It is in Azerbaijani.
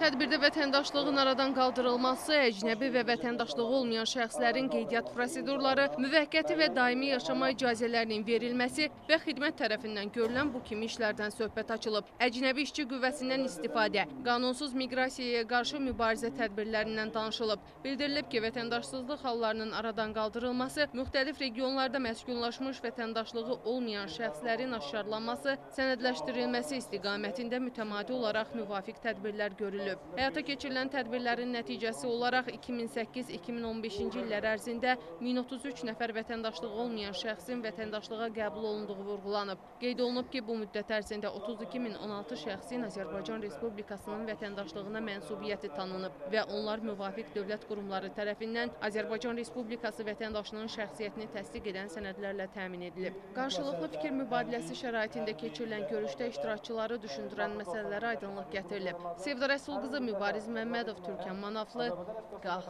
Tədbirdə vətəndaşlığın aradan qaldırılması, əcnəbi və vətəndaşlığı olmayan şəxslərin qeydiyyat prosedurları, müvəqqəti və daimi yaşama icazələrinin verilməsi və xidmət tərəfindən görülən bu kimi işlərdən söhbət açılıb. Əcnəbi işçi qüvvəsindən istifadə, qanunsuz miqrasiyaya qarşı mübarizə tədbirlərindən danışılıb. Bildirilib ki, vətəndaşsızlıq hallarının aradan qaldırılması, müxtəlif regionlarda məskunlaşmış vətəndaşlığı olmayan şəxslərin aşkarlanması, sənədləşdirilməsi istiqamətində mütəmadi olaraq müvafiq tədbirlər görülüb. Həyata keçirilən tədbirlərin nəticəsi olaraq 2008-2015-ci illər ərzində 1033 nəfər vətəndaşlığı olmayan şəxsin vətəndaşlığa qəbul olunduğu vurğulanıb. Qeyd olunub ki, bu müddət ərzində 32016 şəxsin Azərbaycan Respublikasının vətəndaşlığına mənsubiyyəti tanınıb və onlar müvafiq dövlət qurumları tərəfindən Azərbaycan Respublikası vətəndaşının şəxsiyyətini təsdiq edən sənədlərlə təmin edilib. Qarşılıqlı fikir mübadiləsi şəraitində keçirilən görüşdə iştirakçıları düşündürən məsələlərə aydınlıq gətirilib. Sevda Rəsul qızı Mübariz Məmmədov, Türkan Manaflı, Qalx.